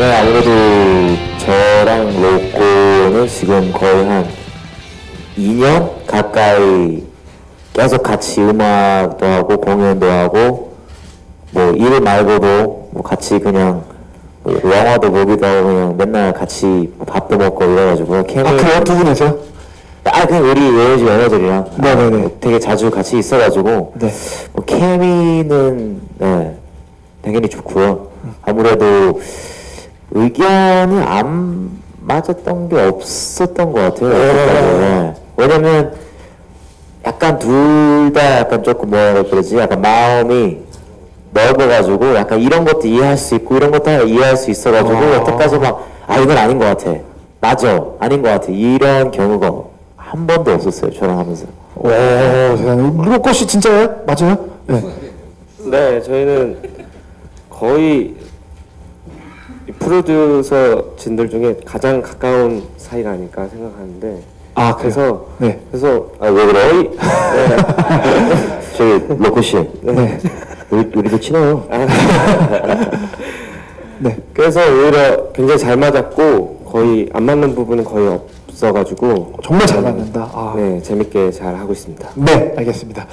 아무래도 저랑 로꼬는 지금 거의 한 2년 가까이 계속 같이 음악도 하고 공연도 하고 뭐 일 말고도 뭐 같이 그냥 뭐 영화도 보기도 하고 그냥 맨날 같이 뭐 밥도 먹고 이래가지고 케미 아 그래요? 두 분이서요? 아 그냥 우리 외우지 연애들이랑 네네네. 뭐 되게 자주 같이 있어가지고 네. 뭐 케미는 네 당연히 좋고요. 아무래도 의견이 안 맞았던 게 없었던 것 같아요. 네. 왜냐면 약간 둘 다 약간 조금 뭐라 그러지? 약간 마음이 넓어가지고 약간 이런 것도 이해할 수 있고 이런 것도 이해할 수 있어가지고 아. 여태까지 막 아 이건 아닌 것 같아. 맞아 아닌 것 같아. 이런 경우가 한 번도 없었어요. 저랑 하면서. 오 대단해. 로꼬 씨 진짜요? 맞아요? 네. 네, 저희는 거의 이 프로듀서 진들 중에 가장 가까운 사이가 아닐까 생각하는데 아 그래서 네. 그래서 아 왜 그래? 저기 로코 씨. 네. 우리 우리도 친해요. 네. 그래서 오히려 굉장히 잘 맞았고 거의 안 맞는 부분은 거의 없어가지고 정말 잘 맞는다. 아. 네 재밌게 잘 하고 있습니다. 네, 알겠습니다.